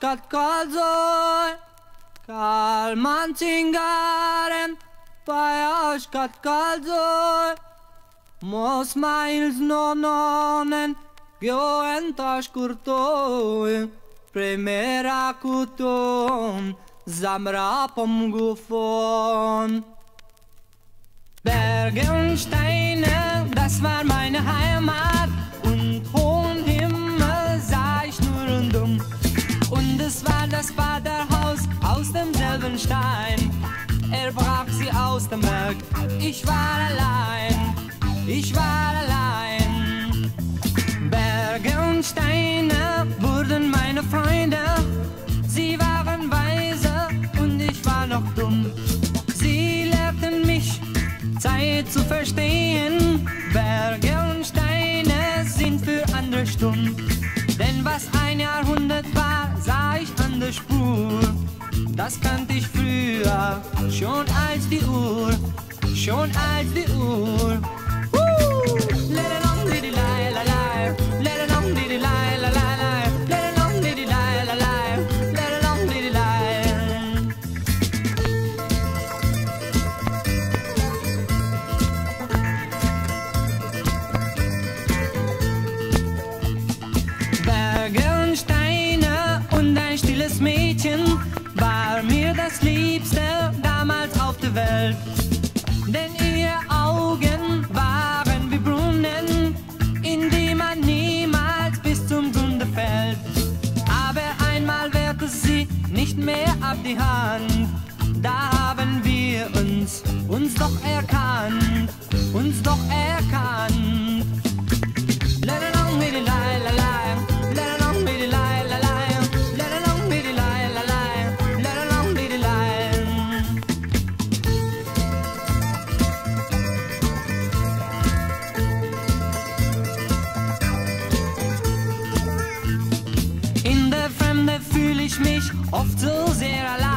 Gat Kalsoi. Kalman Zingaren, bei euch gat Kalsoi. Mos miles no nonen, gio entash kurtoi. Primera kuton, zamra pom gufon. Berge und Steine, das war meine Heimat. Demselben Stein. Er brach sie aus dem Berg. Ich war allein, ich war allein. Berge und Steine wurden meine Freunde. Sie waren weise und ich war noch dumm. Sie lehrten mich Zeit zu verstehen. Berge und Steine sind für andere stumm. Denn was ein Jahrhundert war, sah ich an der Spur. Das kannte ich früher, schon als die Uhr, schon als die Uhr. Welt. Denn ihre Augen waren wie Brunnen, in die man niemals bis zum Grunde fällt. Aber einmal wehrte sie nicht mehr ab die Hand. Da haben wir uns, uns doch erkannt, uns doch erkannt. mich oft so sehr allein.